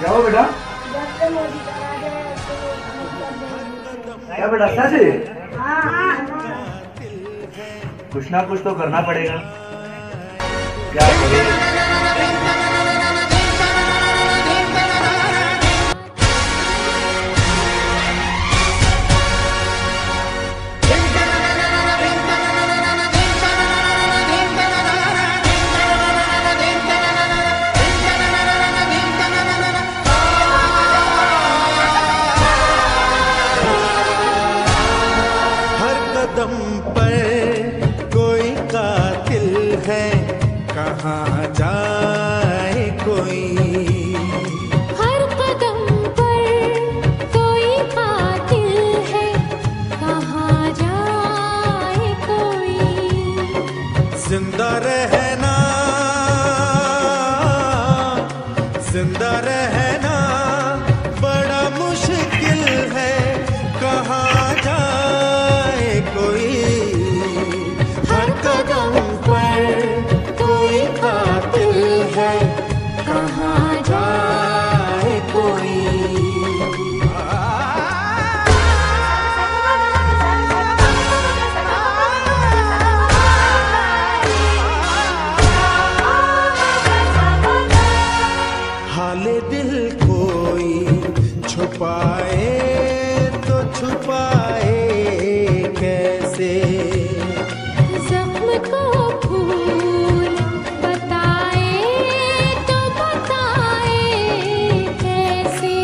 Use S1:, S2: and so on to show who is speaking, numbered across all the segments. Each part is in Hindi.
S1: क्या हुआ बेटा? क्या बेटा सच कुछ ना कुछ तो करना पड़ेगा। क्या
S2: करेगा कदम पर कोई कातिल है? कहाँ हाले दिल कोई छुपाए तो छुपाए कैसे?
S3: जख्म को तो कैसे?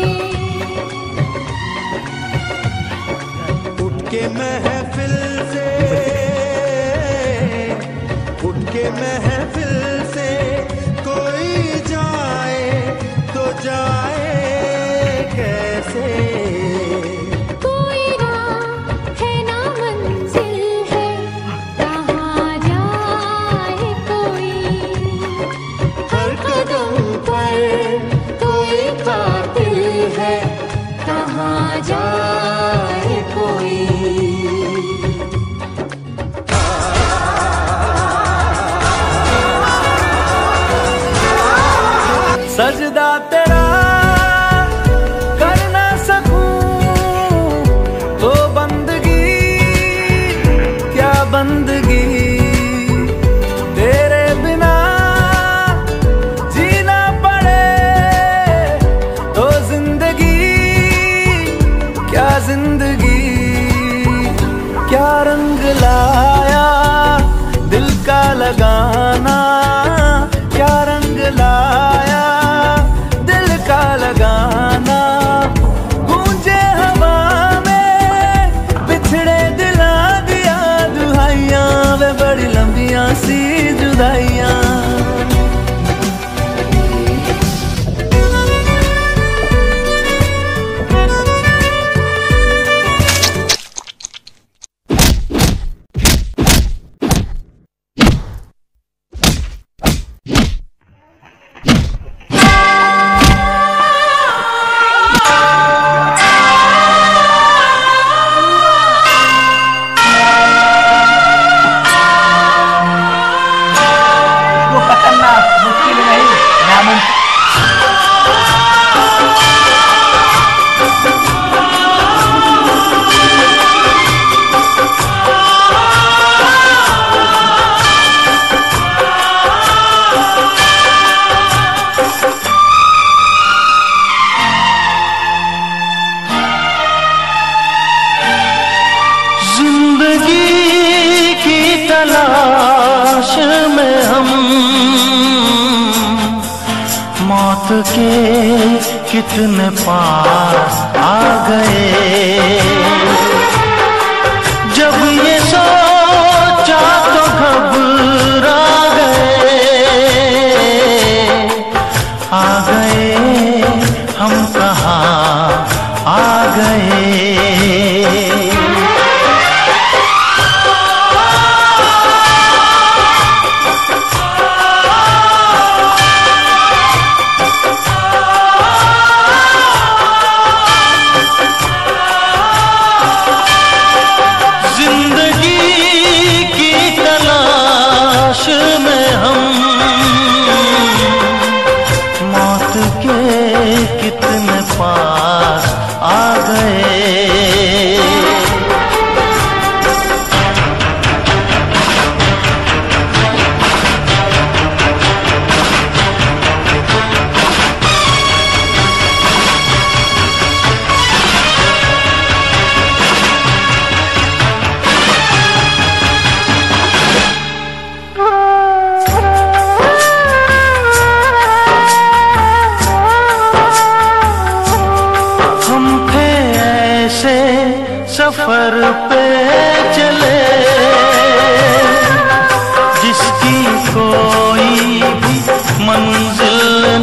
S2: उठ के महफिल से उठ के महफिल
S4: जा से जुदाइयाँ। के कितने पास आ गए।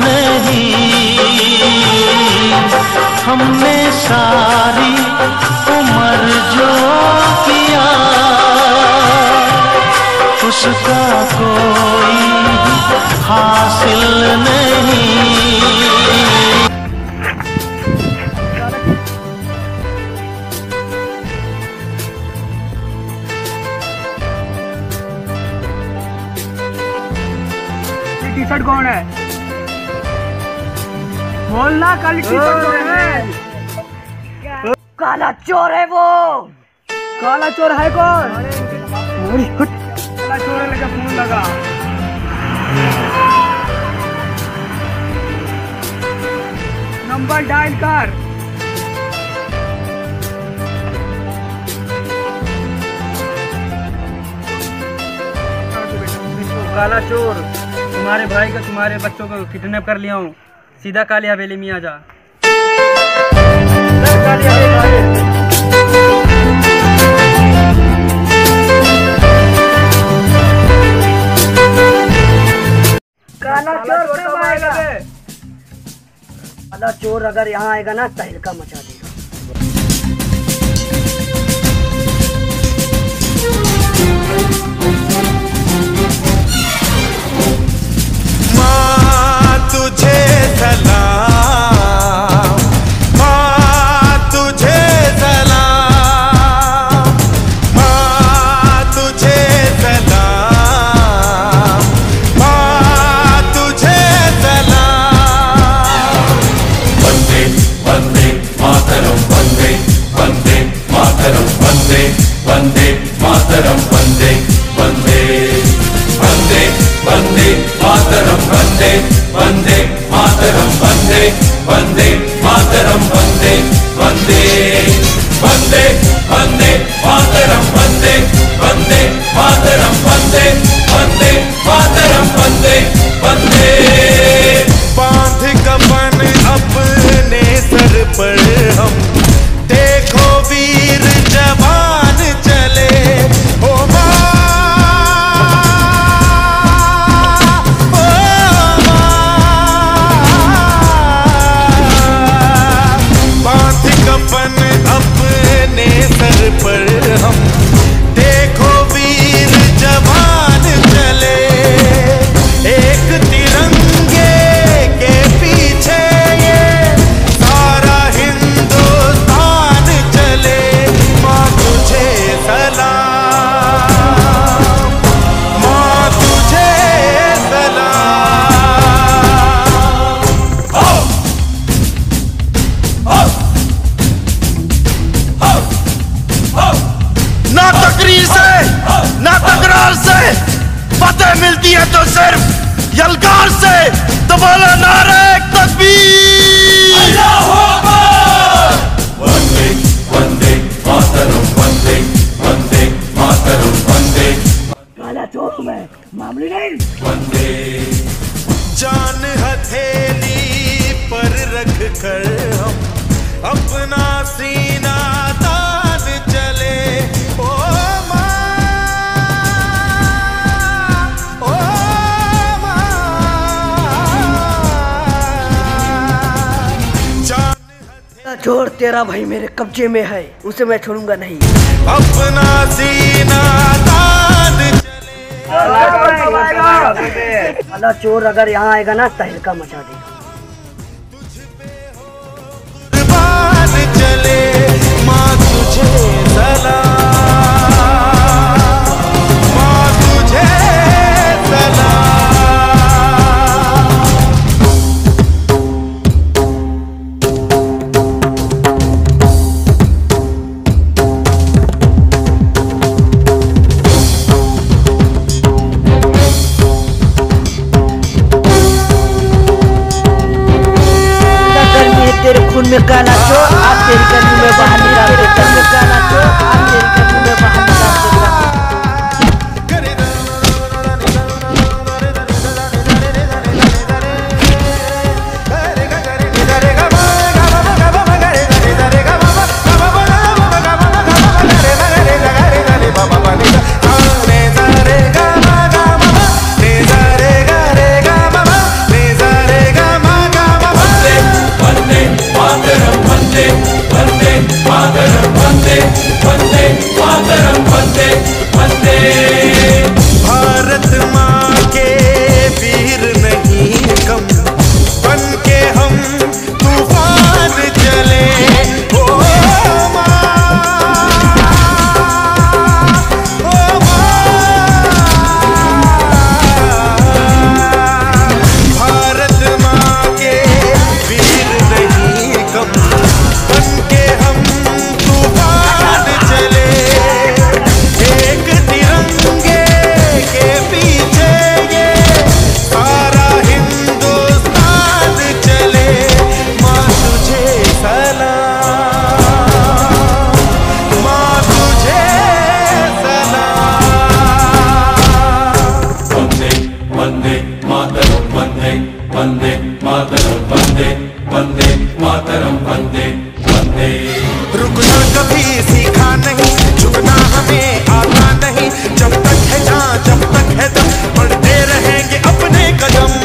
S4: नहीं। हमने सारी उम्र जो किया उसका कोई हासिल नहीं।
S5: कौन है? काली
S6: काला चोर है वो।
S5: काला चोर है कौन? काला चोर लगा फ़ोन लगा। नंबर डायल कर। काला चोर तुम्हारे भाई का तुम्हारे बच्चों को किडनैप कर लिया हूँ। सीधा काली हवेली में आ जा। काली हवेली
S6: चोर अगर यहाँ आएगा ना तहलका मचा देगा।
S2: माँ तुझे सलाम। माँ तुझे सलाम। माँ तुझे सलाम। माँ तुझे सलाम।
S7: वंदे वंदे मातरं वंदे वंदे मातरं वंदे वंदे मातरं वंदे वंदे वंदे वंदे मातरं वंदे वंदे मातरं वंदे वंदे मातरं वंदे वंदे वंदे वंदे मातरं
S2: हम
S6: काला चोर मैं? मामूली नहीं।
S2: जान हथेली पर रख कर हम अपना सीना तान चले। ओ
S6: चोर तेरा भाई मेरे कब्जे में है उसे मैं छोड़ूँगा नहीं।
S2: अपना सीना तान
S6: चोर अगर यहाँ आएगा ना तहलका मचा देगा। वंदे वंदे
S2: मातरं
S7: वंदे वंदे मातरं वंदे वंदे
S2: रुकना कभी सीखा नहीं झुकना हमें आता नहीं जब तक है जहाँ जब तक है दम बढ़ते रहेंगे अपने कदम